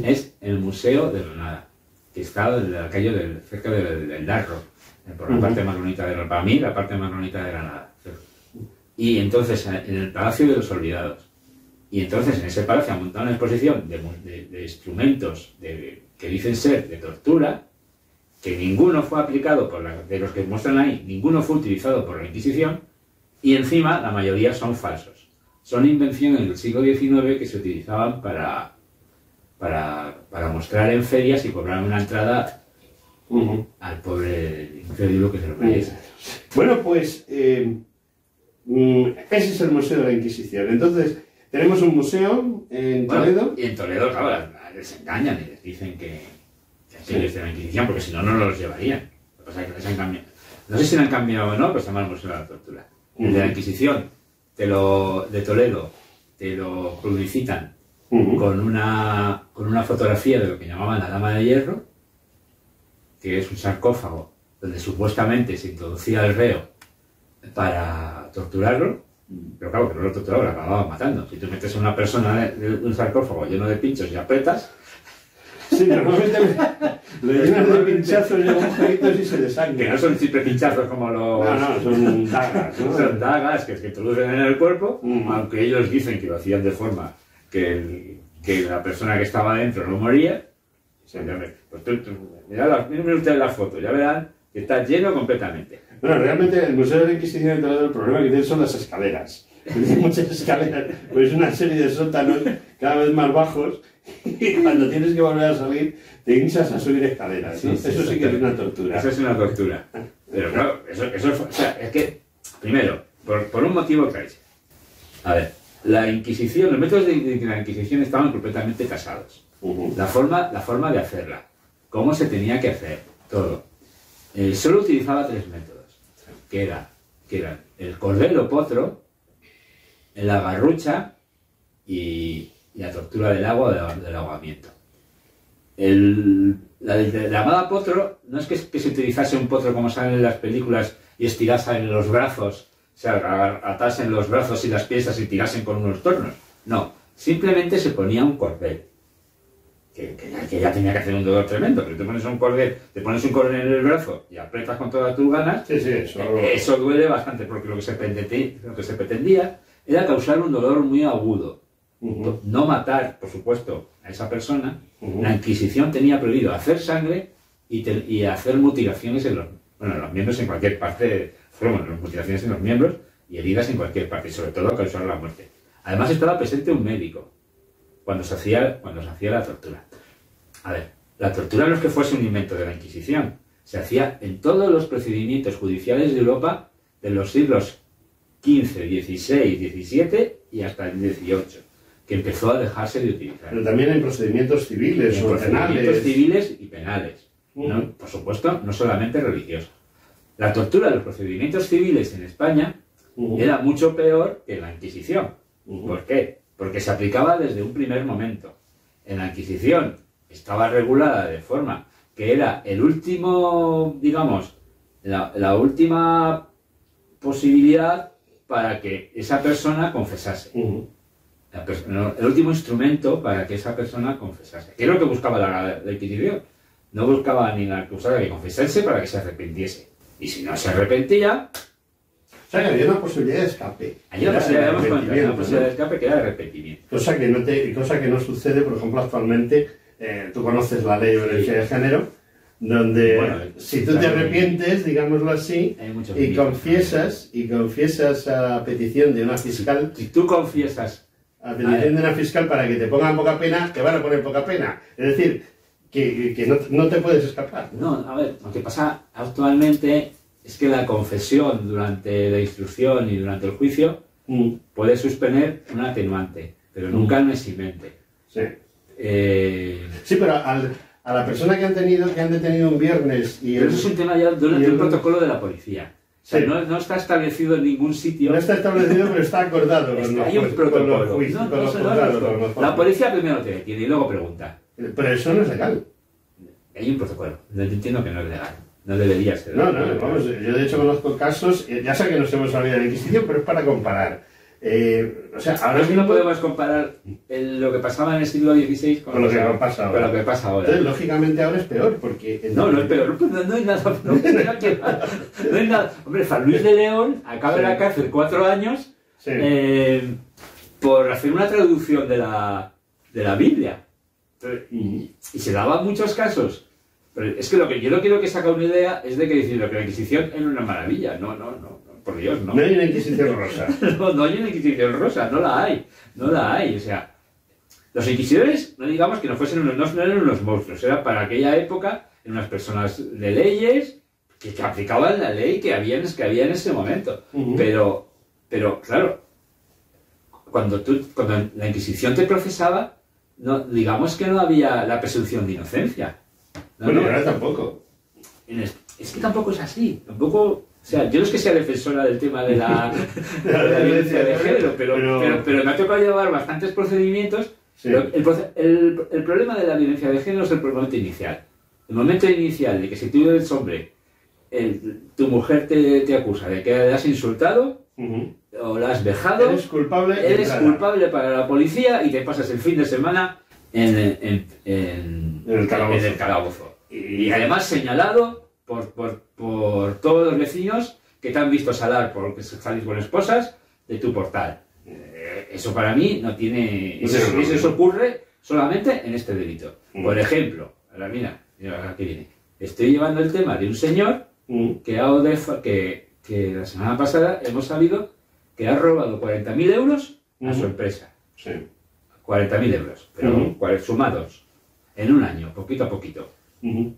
es el Museo de Granada, que está en la calle del, cerca del, del Darro, eh, por la parte más bonita de Granada. Para mí, la parte más bonita de Granada. Y entonces, en el Palacio de los Olvidados. Y entonces, en ese palacio han montado una exposición de, mu- de- de instrumentos de- que dicen ser de tortura, que ninguno fue aplicado por la- de los que muestran ahí, ninguno fue utilizado por la Inquisición, y encima la mayoría son falsos. Son invenciones del siglo XIX que se utilizaban para, para, para mostrar en ferias y cobrar una entrada al pobre incrédulo que se lo creyese. Bueno, pues eh, mm, ese es el Museo de la Inquisición. Entonces, tenemos un museo en Bueno, Toledo. y en Toledo, claro, les engañan y les dicen que, de la Inquisición, porque si no, no los llevarían. Lo que pasa es que les han cambiado. No sé si le han cambiado o no, pero se llama el Museo de la Tortura. El de la. Inquisición, te lo, de Toledo, te lo publicitan con una, con una fotografía de lo que llamaban la Dama de Hierro, que es un sarcófago donde supuestamente se introducía el reo para torturarlo, pero claro, que no lo torturaban, lo acababan matando. Si tú metes a una persona de un sarcófago lleno de pinchos y apretas, Sí, normalmente lo llenas de pinchazos y agujeritos y se que desangra. no son siempre pinchazos como los... No, no, son dagas, ¿no? Son dagas que se introducen en el cuerpo, Ujú. aunque ellos dicen que lo hacían de forma que, el- que la persona que estaba dentro no moría. O sea, ve, pues tú- tú- mirad miren ustedes la foto, ya verán que está lleno completamente. Bueno, realmente el Museo de la Inquisición el problema que tiene son las escaleras. Tiene muchas escaleras, pues es una serie de sótanos cada vez más bajos y cuando tienes que volver a salir te hinchas a subir escaleras. ¿no? Sí, sí, Eso sí que es una tortura. Eso es una tortura. Pero claro, eso, eso es, o sea, es que, primero, por, por un motivo clarísimo. A ver, la Inquisición, los métodos de, de la Inquisición estaban completamente casados. La forma, la forma de hacerla, cómo se tenía que hacer, todo. eh, solo utilizaba tres métodos, que, era, que eran el cordero potro, la garrucha y, y la tortura del agua o del, del ahogamiento. El, la llamada potro no es que, que se utilizase un potro como salen en las películas y estirasen en los brazos, o sea, atasen los brazos y las piezas y tirasen con unos tornos. No, simplemente se ponía un cordel. Que, que ya, que ya tenía que hacer un dolor tremendo, pero te pones un cordel, te pones un cordel en el brazo y aprietas con todas tus ganas, Sí, sí, eso. eh, Eso duele bastante porque lo que, se pretendía, lo que se pretendía era causar un dolor muy agudo. No matar, por supuesto, a esa persona. La Inquisición tenía prohibido hacer sangre y, te- y hacer mutilaciones en los, bueno, en los miembros en cualquier parte, bueno, mutilaciones en los miembros y heridas en cualquier parte, y sobre todo causar la muerte. Además estaba presente un médico cuando se hacía, cuando se hacía la tortura. A ver, la tortura no es que fuese un invento de la Inquisición, se hacía en todos los procedimientos judiciales de Europa de los siglos XV, XVI, XVII y hasta el XVIII, que empezó a dejarse de utilizar. Pero también en procedimientos civiles En o procedimientos penales. civiles y penales. ¿no? Ujú. Por supuesto, no solamente religiosos. La tortura de los procedimientos civiles en España Ujú, era mucho peor que la Inquisición. ujú. ¿Por qué? Porque se aplicaba desde un primer momento. En la Inquisición estaba regulada de forma que era el último, digamos, la, la última posibilidad para que esa persona confesase. Ujú. La el último instrumento para que esa persona confesase. ¿Qué es lo que buscaba la, la Inquisición? No buscaba ni la acusada que confesase para que se arrepintiese. Y si no se arrepentía, O sea que había una posibilidad de escape. hay una posibilidad, una posibilidad de escape que era el arrepentimiento. Cosa que no, te, cosa que no sucede, por ejemplo, actualmente, eh, tú conoces la ley de violencia de género, donde Bueno, si tú te arrepientes, digámoslo así, y confiesas, y confiesas a petición de una fiscal, Si tú confiesas, a petición de una fiscal para que te pongan poca pena, te van a poner poca pena. Es decir, que, que no, no te puedes escapar. no, a ver, lo que pasa actualmente es que la confesión durante la instrucción y durante el juicio Mm, puede suspender un atenuante, pero nunca un eximente. sí. Eh, Sí, pero al- a la persona que han tenido, que han detenido un viernes y pero el- eso es un tema ya de un, y de un el- protocolo de la policía. O sea, Sí. no, no está establecido en ningún sitio. no está establecido, pero está acordado los hay un protocolo. La policía primero te detiene y luego pregunta. Pero eso no es legal. Hay un protocolo. Yo entiendo que no es legal. No debería ser. No, no, vamos, yo de hecho conozco casos, eh, ya sé que nos hemos salido de la Inquisición, pero es para comparar. Eh, o sea, ahora mismo no podemos comparar el- lo que pasaba en el siglo XVI con, Con lo que pasa- pasa ahora. con lo que pasa ahora. Entonces, lógicamente ahora es peor, porque... No, no es peor. No, no hay nada. No, no hay nada-. Hombre, San Luis de León acaba en la cárcel cuatro años Sí. eh, por hacer una traducción de la, de la Biblia. Y- Y se daban muchos casos. Pero es que lo que yo no quiero que saca una idea es de que decir lo que la Inquisición era una maravilla. No, no, no. No, Por Dios, no. No hay una Inquisición rosa. No, no hay una Inquisición rosa, no la hay. No la hay. O sea, los inquisidores, no digamos que no fuesen unos, no, eran unos monstruos, era para aquella época, eran unas personas de leyes que, que aplicaban la ley que había, en- que había en ese momento. Pero, pero, claro, cuando, tú, cuando la Inquisición te procesaba, no, digamos que no había la presunción de inocencia. No, Bueno, no. ahora tampoco. Es, es que tampoco es así. Tampoco. O sea, yo no es que sea defensora del tema de la, de la violencia de género, pero, Pero- pero, pero me ha tocado llevar bastantes procedimientos. Sí. El, el- el problema de la violencia de género es el momento inicial. El momento inicial de que si tú eres hombre, el- tu mujer te, te acusa de que la has insultado Ujú. o la has vejado, Eres culpable. eres culpable para la policía y te pasas el fin de semana en, en- en- En el calabozo. en el calabozo. Y además señalado por, por- por todos los vecinos que te han visto salar porque salís con esposas de tu portal. Eh, Eso para mí no tiene... No Eso, ocurre solamente en este delito. Mm. Por ejemplo, ahora mira, mira aquí viene. Estoy llevando el tema de un señor Ujú. que, ha que, que la semana pasada hemos sabido que ha robado 40.000 euros a su Ujú. empresa. Sí. 40.000 euros, pero sumados en un año, poquito a poquito. Ujú.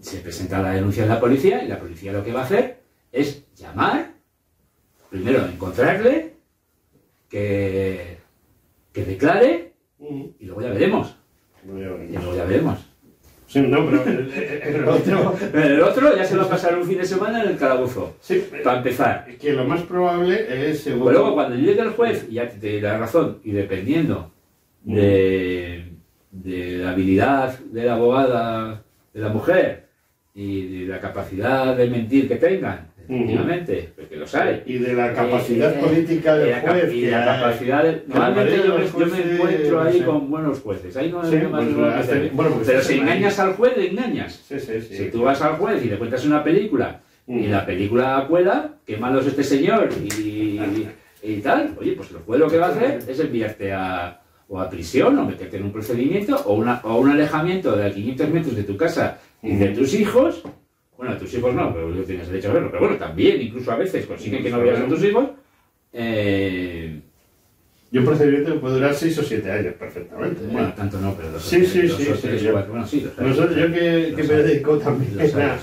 Se presenta la denuncia en la policía y la policía lo que va a hacer es llamar, primero encontrarle, que, que declare y luego ya veremos. Y luego ya veremos. Sí, no, pero el, el otro... Pero el otro ya se va a pasar un fin de semana en el calabozo. Sí, Para empezar. que lo más probable es... según- Pues luego cuando llegue el juez, ya te, da razón, y dependiendo de, de la habilidad de la abogada, de la mujer, y de la capacidad de mentir que tengan, efectivamente, porque los hay. Y de la capacidad Eh, política y del juez. Y que la capacidad de- Normalmente yo, de me- yo encuentro ahí no sé. con buenos jueces. Ahí no Sí, hay más pues, que bueno, pues Pero si engañas al juez, le engañas. Sí, sí, sí. Si tú vas al juez y le cuentas una película y la película cuela, qué malo es este señor y, y tal, oye, pues el juez lo que va a hacer es enviarte a, o a prisión o meterte en un procedimiento o, una, o un alejamiento de a 500 metros de tu casa y de tus hijos. Bueno, a tus hijos no, pero tú tienes derecho a verlo, pero bueno, también, incluso a veces consiguen que no veas a tus hijos. Eh, Y un procedimiento puede durar 6 o 7 años perfectamente. ¿eh? bueno, tanto no, pero dos Sí, sí, sí, yo- Nosotros, yo que, que me dedico también Los a,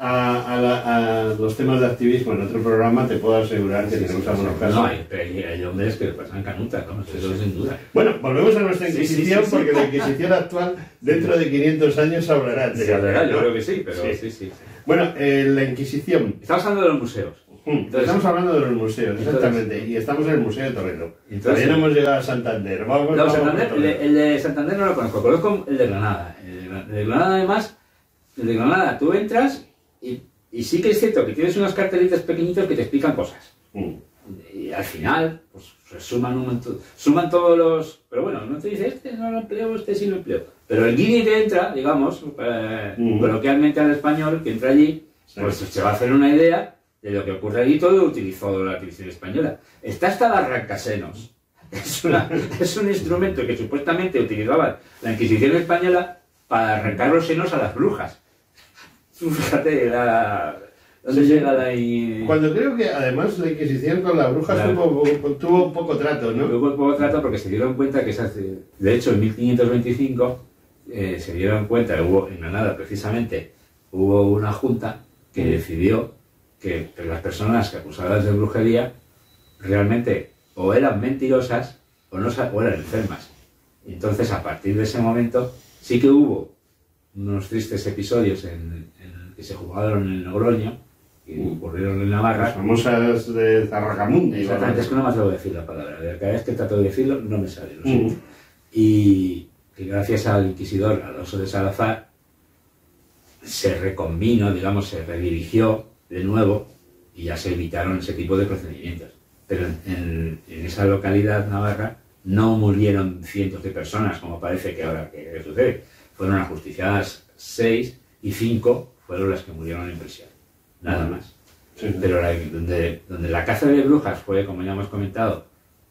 a- a la- a los temas de activismo en otro programa, te puedo asegurar que Sí, tenemos sí, algunos sí. casos. No, hay, hay, hombres que pasan canuta, ¿no? Eso sin duda. Bueno, volvemos a nuestra Inquisición, porque la Inquisición actual, dentro de 500 años, hablará la verdad, yo creo que sí, pero Sí. sí, sí. Bueno, eh, la Inquisición. Estamos hablando de los museos. Mm, Entonces- estamos hablando de los museos, Entonces- exactamente. y estamos en el Museo de. Entonces- Todavía no hemos llegado a Santander. Vamos, No, vamos Santander, el, de, el de Santander no lo conozco, conozco el de Granada. El de, Granada, además, el de Granada, tú entras y, y sí que es cierto que tienes unos cartelitos pequeñitos que te explican cosas. Mm. Y al final, pues suman un suman todos los... Pero bueno, no te dice, este no lo empleo, este sí lo empleo. Pero el guiri que entra, digamos, eh, Mm. coloquialmente al español, que entra allí, Sí. pues se va a hacer una idea de lo que ocurre allí, todo utilizó la televisión española. Está hasta la arrancasenos. Es, una- es un instrumento que supuestamente utilizaba la Inquisición española para arrancar los senos a las brujas. Fíjate, la, ¿dónde Sí, llega la... Cuando creo que además la Inquisición con las brujas Claro. tuvo, tuvo poco trato, ¿no? Luego poco trato porque se dieron cuenta que esas, eh, de hecho en 1525 eh, se dieron cuenta, hubo en Granada precisamente, hubo una junta que decidió que las personas que acusadas de brujería realmente o eran mentirosas o, no, o eran enfermas. Entonces a partir de ese momento sí que hubo unos tristes episodios en, en que se jugaron en Logroño y Mm. ocurrieron en Las Navarra. famosas de Zarragamundi. Exactamente, es que no me atrevo a decir la palabra. Cada vez que trato de decirlo, no me sale. lo siento. Y que gracias al inquisidor Alonso de Salazar se reconvino, digamos, se redirigió de nuevo y ya se evitaron ese tipo de procedimientos. Pero en, esa localidad navarra no murieron cientos de personas, como parece que ahora que sucede. Fueron ajusticiadas seis y cinco fueron las que murieron en prisión. Nada más. Sí. Pero la- donde, donde la caza de brujas fue, como ya hemos comentado,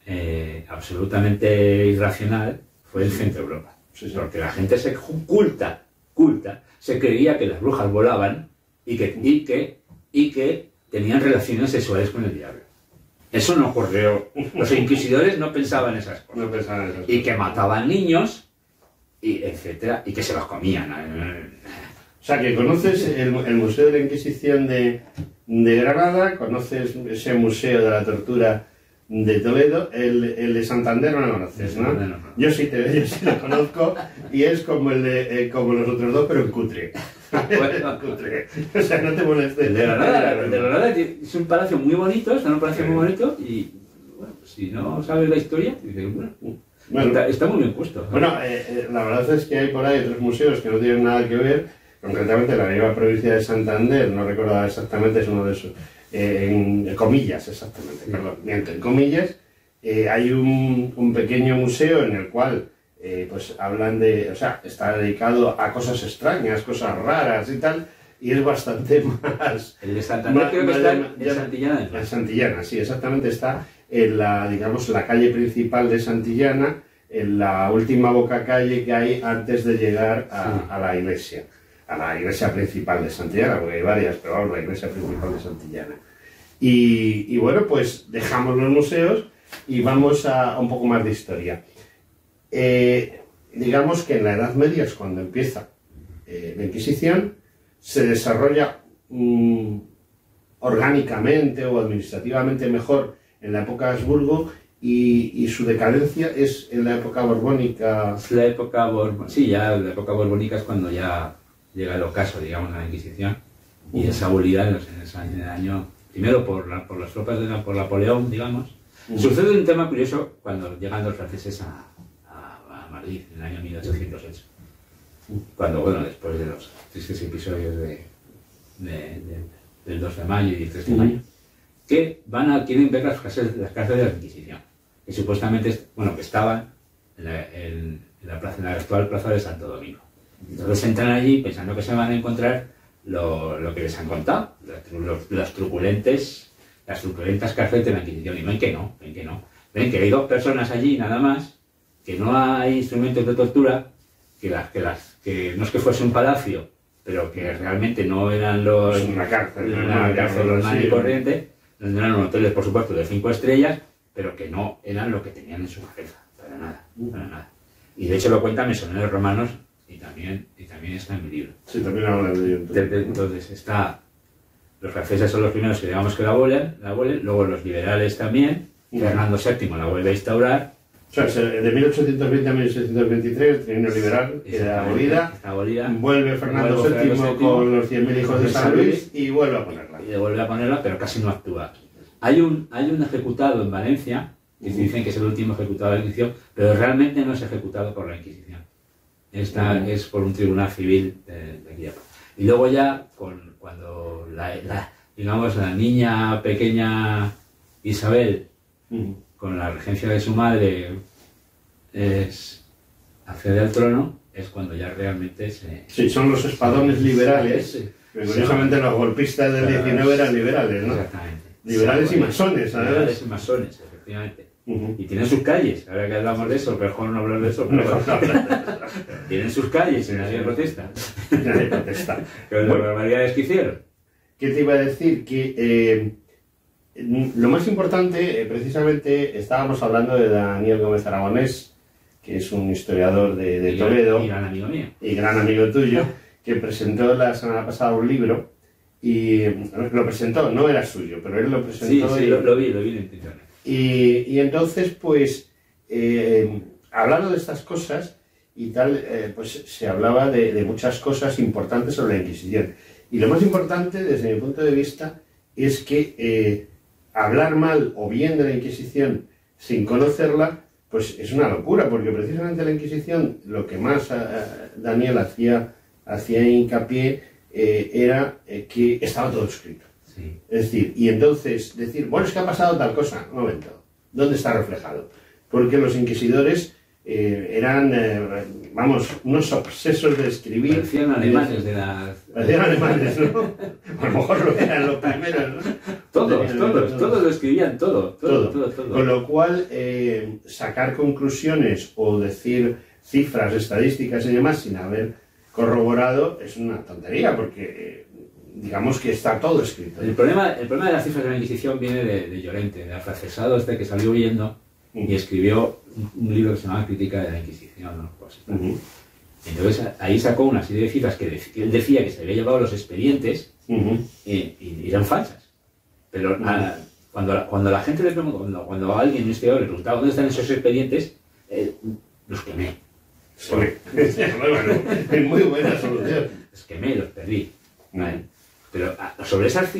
eh, absolutamente irracional, fue el centro Europa. Sí, sí. Porque la gente se culta, culta, se creía que las brujas volaban y que, y que, y que tenían relaciones sexuales con el diablo. Eso no ocurrió. Los inquisidores no pensaban esas cosas. No pensaba en esas Y que cosas. mataban niños, y etcétera, y que se los comían. O sea, que conoces el, el Museo de la Inquisición de, de Granada, conoces ese Museo de la Tortura de Toledo, el, el de Santander no lo conoces, no. Yo sí, te, yo sí lo conozco y es como, el de, eh, como los otros dos, pero en cutre. Bueno. O sea, no te molestes. De Granada, de Granada es un palacio muy bonito, es un palacio muy bonito y bueno, pues si no sabes la historia, dices, bueno, Bueno, está, está muy bien puesto. Bueno, eh, eh, la verdad es que hay por ahí otros museos que no tienen nada que ver, concretamente la misma provincia de Santander, no recuerdo exactamente, es uno de esos, eh, en comillas, exactamente, perdón, miento, en comillas, eh, hay un, un pequeño museo en el cual eh, pues hablan de, o sea, está dedicado a cosas extrañas, cosas raras y tal, y es bastante más, el de Santander creo que está en Santillana en. Santillana, sí, exactamente está en la, digamos, la calle principal de Santillana, en la última boca calle que hay antes de llegar a, Sí. a la iglesia, a la iglesia principal de Santillana, porque hay varias, pero vamos, la iglesia principal de Santillana. Y, y bueno, pues dejamos los museos y vamos a un poco más de historia. Eh, digamos que en la Edad Media es cuando empieza eh, la Inquisición, se desarrolla mm, orgánicamente o administrativamente mejor en la época de Habsburgo y, y su decadencia es en la época borbónica. La época borbónica, sí, ya la época borbónica es cuando ya llega el ocaso, digamos, a la Inquisición, y es abolida en, en ese año- en el año, primero por, la- por las tropas de por Napoleón, digamos. Sucede un tema curioso cuando llegan los franceses a Madrid en el año 1808, cuando, bueno, después de los tristes episodios de, de- de- del 2 de mayo y el 3 de mayo, que van a, quieren ver las cárceles, las cárceles de la Inquisición, que supuestamente, est- bueno, que estaban en la, en- en la plaza, en la actual plaza de Santo Domingo. Entonces entran allí pensando que se van a encontrar lo, lo que les han contado, los- las truculentes, las truculentas cárceles de la Inquisición, y ven que no, ven que no. Ven que hay dos personas allí nada más, que no hay instrumentos de tortura, que, las, que, las, que no es que fuese un palacio, pero que realmente no eran los... Es una cárcel, una cárcel normal y corriente, donde eran hoteles, por supuesto, de cinco estrellas, pero que no eran lo que tenían en su cabeza, para nada, para nada. Y de hecho lo cuentan mesoneros romanos y también, y también está en mi libro. Sí, también habla de ello. Entonces está, los franceses son los primeros que digamos que la abolen, la abolen, luego los liberales también, Ujú. Fernando VII la vuelve a instaurar. O sea, se- de 1820 a 1623 el trienio liberal queda abolida. Abolida. Vuelve Fernando VII con los 100.000 hijos de San Luis y vuelve a ponerla. y vuelve a ponerla, pero casi no actúa. Hay un, hay un ejecutado en Valencia, que se dicen que es el último ejecutado de la Inquisición, pero realmente no es ejecutado por la Inquisición. Esta es por un tribunal civil de, de aquí. Y luego ya, con, cuando la, la- digamos, la niña pequeña Isabel. Con la regencia de su madre, es accede al trono, es cuando ya realmente se... Sí, son los espadones liberales. Sí. Curiosamente los golpistas del 19 eran liberales, ¿no? Exactamente. Liberales y Sí, masones, ¿sabes? Liberales y masones, efectivamente. Ujú. Y tienen sus calles, ahora que hablamos de eso, mejor no hablar de eso, pero tienen sus calles y nadie protesta. Nadie protesta. Pero las barbaridades que hicieron. ¿Qué te iba a decir? Que eh, lo más importante, eh, precisamente, estábamos hablando de Daniel Gómez Aragonés, que es un historiador de, de Y- Toledo Y gran amigo mío. y gran amigo tuyo, que presentó la semana pasada un libro y lo presentó, no era suyo, pero él lo Sí, presentó sí, y, lo, lo vi, lo vi en internet. y- y entonces, pues, eh, hablando de estas cosas y tal, eh, pues se hablaba de, de muchas cosas importantes sobre la Inquisición. Y lo más importante, desde mi punto de vista, es que eh, hablar mal o bien de la Inquisición sin conocerla, pues es una locura, porque precisamente la Inquisición, lo que más ah, Daniel hacía, hacía hincapié eh, era eh, que estaba todo escrito. Sí. Es decir, y entonces decir, bueno, es que ha pasado tal cosa. Un momento, ¿dónde está reflejado? Porque los inquisidores eh, eran, eh, vamos, unos obsesos de escribir. Parecían alemanes de las... Parecían alemanes, ¿no? A lo mejor lo eran los primeros, ¿no? Todos, todos, todos lo escribían, todo, todo, todo, todo. Con lo cual, eh, sacar conclusiones o decir cifras, estadísticas y demás sin haber corroborado es una tontería, porque eh, digamos que está todo escrito. El problema, el problema de las cifras de la Inquisición viene de, de Llorente, del afrancesado este que salió huyendo y escribió un, un libro que se llama Crítica de la Inquisición. ¿no? Pues, entonces ahí sacó una serie de cifras que, él decía que se había llevado los expedientes ujú. y, y eran falsas. Pero a- cuando, cuando la gente le preguntó, cuando, cuando alguien, un investigador, le preguntaba dónde están esos expedientes, eh, los quemé. Sí. es muy buena solución. Los quemé, los perdí. ¿vale? Pero ah, sobre, esas,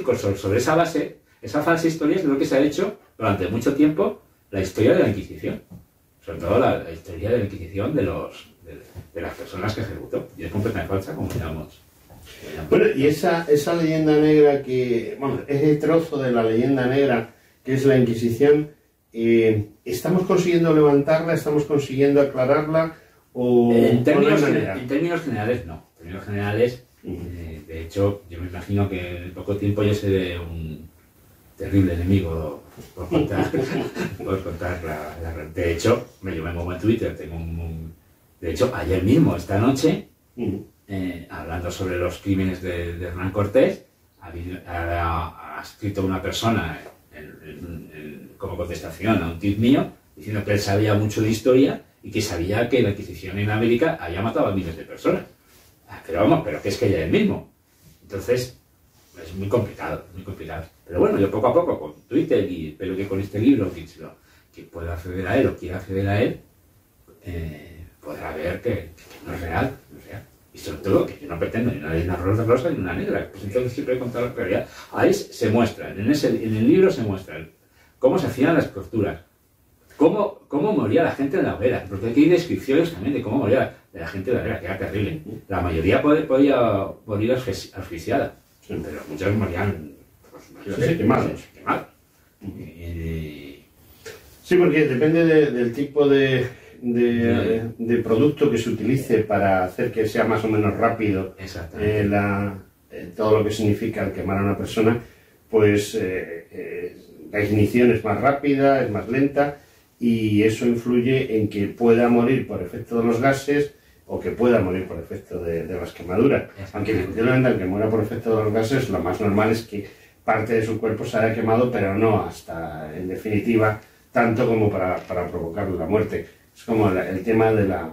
sobre esa base, esa falsa historia es lo que se ha hecho durante mucho tiempo la historia de la Inquisición. Sobre todo la, la historia de la Inquisición de, los, de, de las personas que ejecutó. Y es completamente falsa, como digamos. Bueno, y esa, esa leyenda negra que, bueno, ese trozo de la leyenda negra que es la Inquisición, eh, ¿estamos consiguiendo levantarla? ¿Estamos consiguiendo aclararla? ¿O En términos, en términos generales, no. En términos generales, eh, de hecho, yo me imagino que en poco tiempo yo seré un terrible enemigo por contar, por contar la, la- De hecho, me, yo me muevo en Twitter, tengo un, un- De hecho, ayer mismo, esta noche, eh, hablando sobre los crímenes de, de Hernán Cortés, ha, habido- ha- ha escrito una persona en- en- en- como contestación a un tip mío diciendo que él sabía mucho de historia y que sabía que la Inquisición en América había matado a miles de personas. Ah, Pero vamos, pero que es que ella es el mismo. Entonces, es muy complicado, muy complicado. Pero bueno, yo poco a poco con Twitter y espero que con este libro, quien, lo- quien pueda acceder a él o quiera acceder a él, eh, podrá ver que, que no es real, no es real. Y sobre todo, que yo no pretendo ni una, ni una rosa ni una negra, pues entonces siempre he contado la realidad. Ahí se muestran, en, ese, en el libro se muestran cómo se hacían las torturas, cómo, cómo moría la gente en la hoguera, porque aquí hay descripciones también de cómo moría la gente en la hoguera, que era terrible. La mayoría podía, podía morir asfixi- asfixiada, pero muchos morían pues, Sí, sí, quemados. quemados. Y- Sí, porque depende de- del tipo de, de, de producto que se utilice para hacer que sea más o menos rápido eh, la- eh, todo lo que significa el quemar a una persona, pues eh, eh, la ignición es más rápida, es más lenta y eso influye en que pueda morir por efecto de los gases o que pueda morir por efecto de, de las quemaduras. Aunque efectivamente el que muera por efecto de los gases, lo más normal es que parte de su cuerpo se haya quemado, pero no hasta, en definitiva, tanto como para, para provocar la muerte. Es como el tema de la,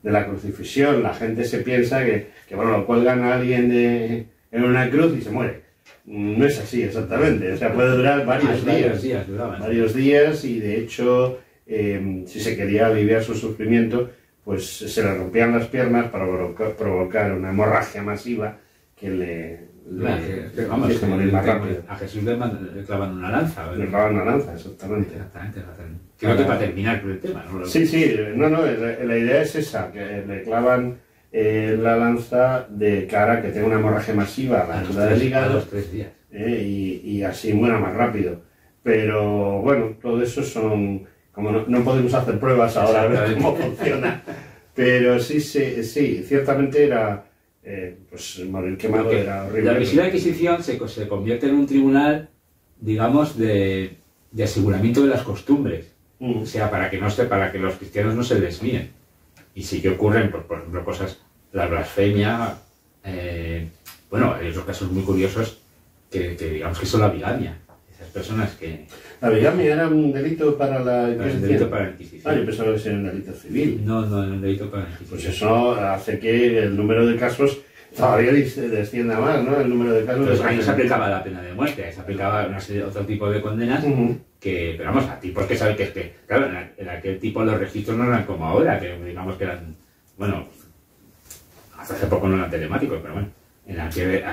de la crucifixión. La gente se piensa que, que, bueno, lo cuelgan a alguien de- en una cruz y se muere. No es así exactamente. O sea, puede durar varios Ah, días varios días duraban. varios días y de hecho eh, si se quería aliviar su sufrimiento pues se le rompían las piernas para provoca- provocar una hemorragia masiva que le, le, que, morir más rápido. a Jesús le, le clavan una lanza. Le clavan una lanza, exactamente. Exactamente. hacen. Creo que para terminar con el tema, ¿no? Sí, sí, no, no, la, idea es esa, que le clavan eh, la lanza de cara que tenga una hemorragia masiva a la altura del hígado los tres días. eh, y, y así muera más rápido. Pero bueno, todo eso son, como no, no podemos hacer pruebas ahora a ver cómo funciona, pero sí, sí, sí ciertamente era, eh, pues morir quemado Porque era horrible. La Visita Inquisición se, co- se convierte en un tribunal, digamos, de, de aseguramiento de las costumbres. Mm, O sea, para que, no se, para que los cristianos no se desvíen. Y sí que ocurren, por, por ejemplo, cosas, la blasfemia, eh, bueno, hay otros casos muy curiosos que, que digamos que son la bigamia. Esas personas que... La bigamia era un delito para la Es un Inquisición. delito para la Ah, yo Inquisición. pensaba que era un delito civil. No, no, es un delito para la Pues Inquisición. eso hace que el número de casos todavía descienda más, ¿no? El número de casos. Entonces, ahí no se aplicaba la pena de muerte, ahí se aplicaba una serie, otro tipo de condenas que, pero vamos, a ti porque sabes que es que, claro, en, a- aquel tipo los registros no eran como ahora, que digamos que eran, bueno, hasta hace poco no eran telemáticos, pero bueno, en aquel, eh,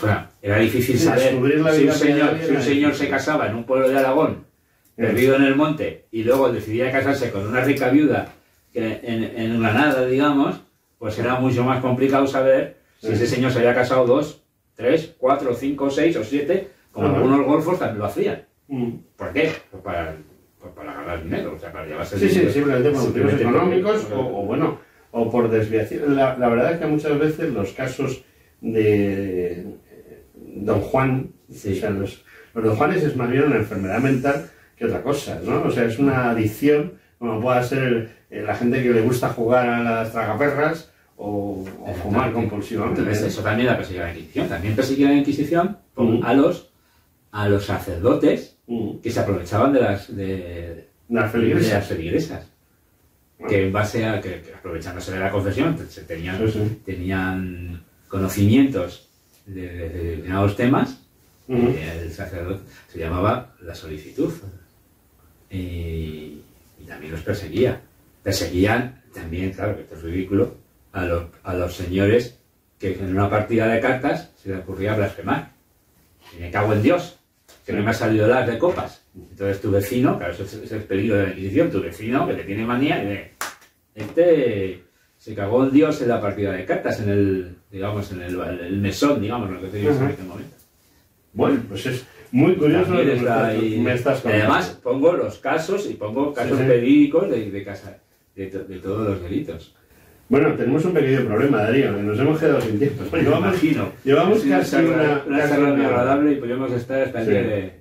bueno, era difícil Sí, saber la si un, señor, si un señor se casaba en un pueblo de Aragón, perdido en el monte, y luego decidía casarse con una rica viuda que en, en Granada, digamos, pues era mucho más complicado saber si Sí. ese señor se había casado dos, tres, cuatro, cinco, seis o siete, como Ajá. algunos golfos también lo hacían. Mm. ¿Por qué? Pues para, pues para ganar dinero, o sea, para llevarse Sí, sí, dinero. simplemente por motivos económicos o, o, bueno, o por desviación. La, la verdad es que muchas veces los casos de eh, Don Juan, Sí. o sea, los, los Don Juanes es más bien una enfermedad mental que otra cosa, ¿no? O sea, es una adicción, como pueda ser la gente que le gusta jugar a las tragaperras o, o fumar compulsivamente. Entonces, eso también la perseguía la Inquisición. También perseguía la Inquisición Mm. a, los, a los sacerdotes Mm. que se aprovechaban de las, de, Las de feligresas. las feligresas. Que en base a que, que aprovechándose de la confesión, te- se tenían, Sí, sí. tenían conocimientos de, de- de determinados temas, y el sacerdote se llamaba la solicitud. Y, y también los perseguía. Perseguían también, claro, que esto es ridículo, a los, a los señores que en una partida de cartas se le ocurría blasfemar. Y me cago en Dios, que no me ha salido las de copas. Entonces tu vecino, claro, eso es, es el peligro de la Inquisición, tu vecino que te tiene manía y de, este se cagó en Dios en la partida de cartas, en el, digamos, en el, el mesón, digamos, lo que te digo en este momento. Bueno, pues es muy curioso lo que está ahí. me estás Y contando. además pongo los casos y pongo casos sí. verídicos de, de, casa, de, de todos los delitos. Bueno, tenemos un pequeño problema, Darío, que nos hemos quedado sin tiempo. Me Llevamos, imagino. llevamos una casi una- una casi una- agradable y podríamos estar hasta el Sí. día de...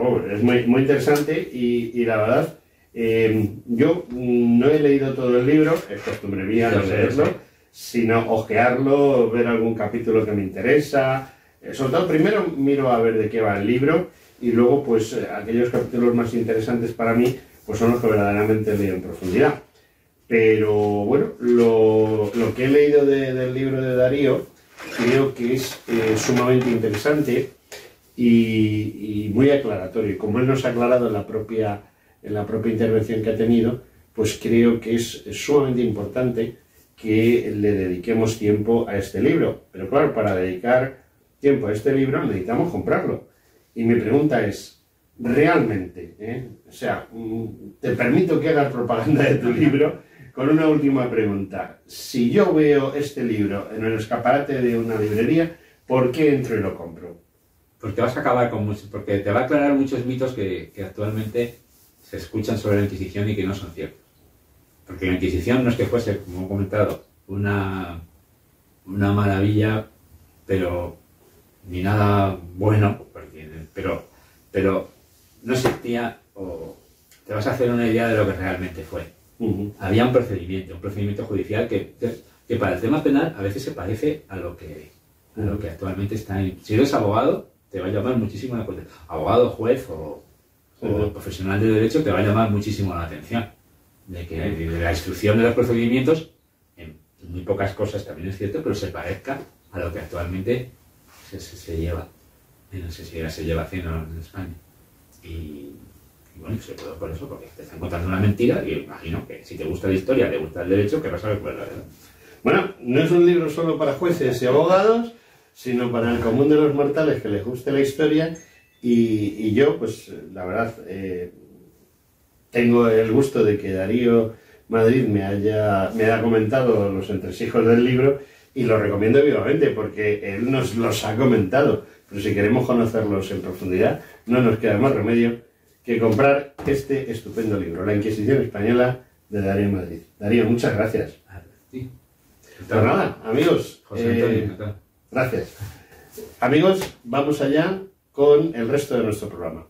Oh, es muy, muy interesante y, y la verdad, eh, yo mm, no he leído todo el libro, es costumbre mía no Sí, sí, leerlo, sí. Sino ojearlo, ver algún capítulo que me interesa. Eh, sobre todo, primero miro a ver de qué va el libro y luego, pues, eh, aquellos capítulos más interesantes para mí, pues son los que verdaderamente leo en profundidad. Pero bueno, lo, lo que he leído de- del libro de Darío creo que es eh, sumamente interesante y, muy aclaratorio. Como él nos ha aclarado en la propia, en la propia intervención que ha tenido, pues creo que es sumamente importante que le dediquemos tiempo a este libro. Pero claro, para dedicar tiempo a este libro necesitamos comprarlo. Y mi pregunta es, ¿realmente? eh? O sea, mm, te permito que hagas propaganda de tu libro con una última pregunta. Si yo veo este libro en el escaparate de una librería, ¿por qué entro y lo compro? Porque vas a acabar con muchos, porque te va a aclarar muchos mitos que, que actualmente se escuchan sobre la Inquisición y que no son ciertos. Porque la Inquisición no es que fuese, como he comentado, una, una maravilla, pero ni nada bueno, porque- pero, pero no existía, o te vas a hacer una idea de lo que realmente fue. Había un procedimiento, un procedimiento judicial que, que para el tema penal a veces se parece a lo que, a lo que actualmente está en... Si eres abogado, te va a llamar muchísimo la atención. Abogado, juez o, profesional de derecho te va a llamar muchísimo la atención. De que de la instrucción de los procedimientos, en muy pocas cosas también es cierto, pero se parezca a lo que actualmente se, se- se lleva. No sé si se lleva haciendo en España. Y, y bueno, sobre todo por eso, porque te están contando una mentira y imagino que si te gusta la historia, te gusta el derecho, que vas a ver cuál es la verdad. Bueno, no es un libro solo para jueces y abogados, sino para el común de los mortales que les guste la historia. Y, y yo, pues, la verdad, eh, tengo el gusto de que Darío Madrid me haya, me haya comentado los entresijos del libro y lo recomiendo vivamente porque él nos los ha comentado. Pero si queremos conocerlos en profundidad, no nos queda más remedio que comprar este estupendo libro, La Inquisición Española de Darío Madrid. Darío, muchas gracias. Sí. Pues nada, amigos. José eh, Antonio, encantado. gracias. Amigos, vamos allá con el resto de nuestro programa.